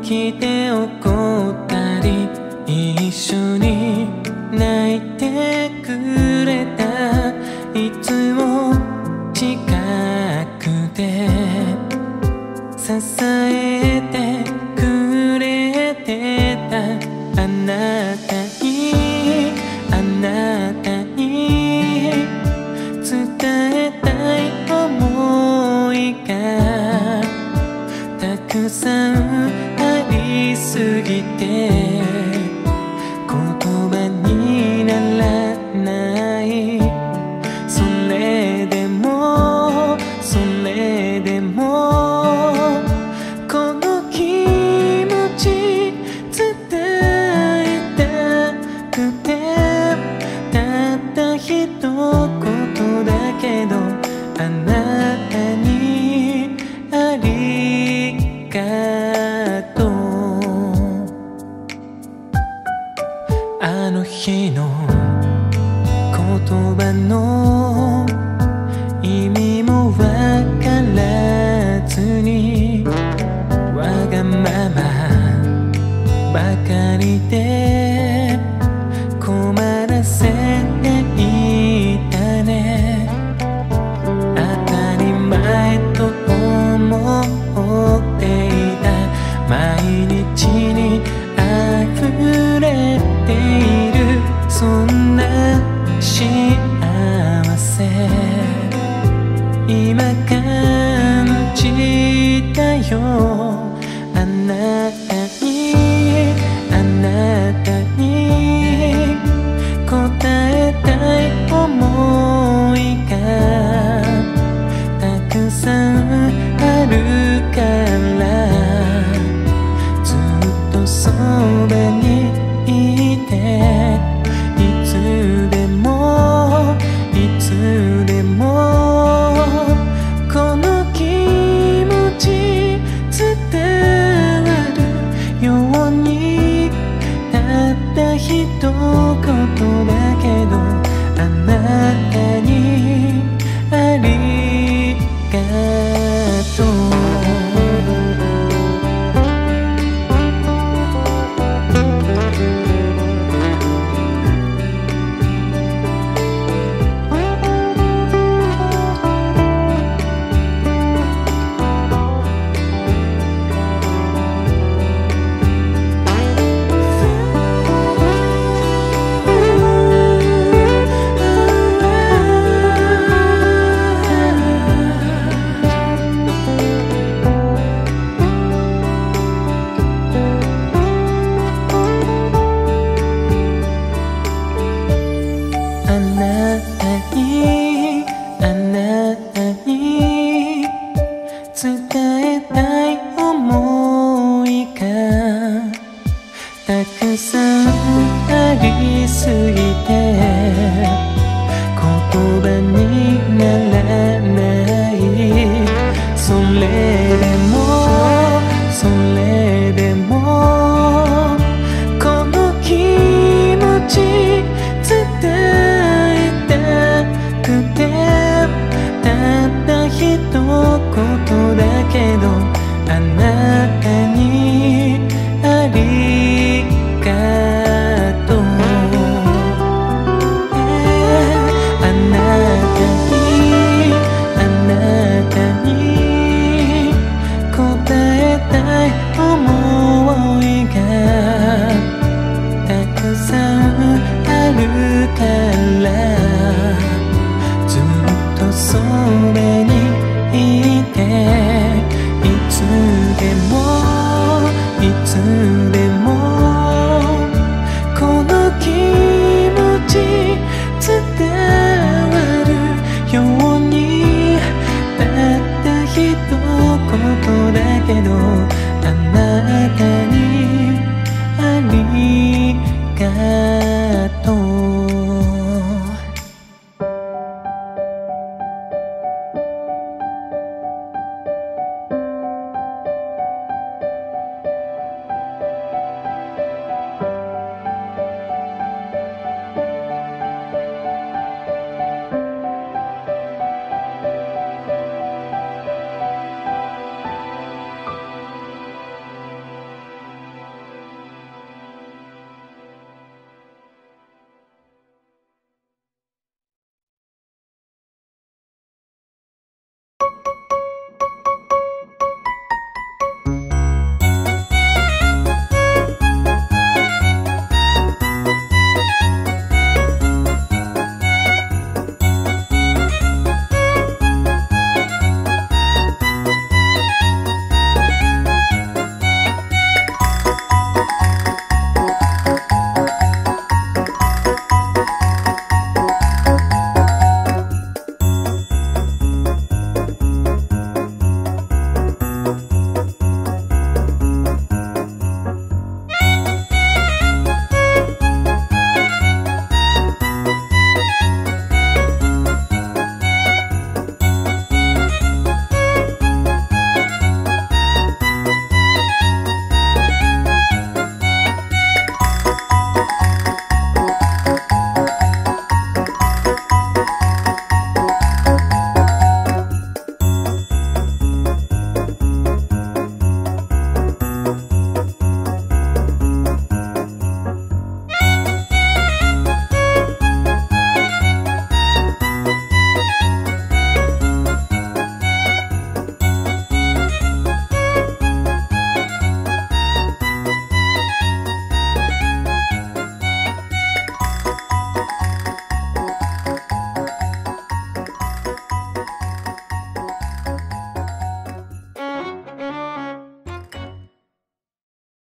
いて怒ったり一緒に泣いてくれたいつも近くて支えてくれてたあなたにあなたぎて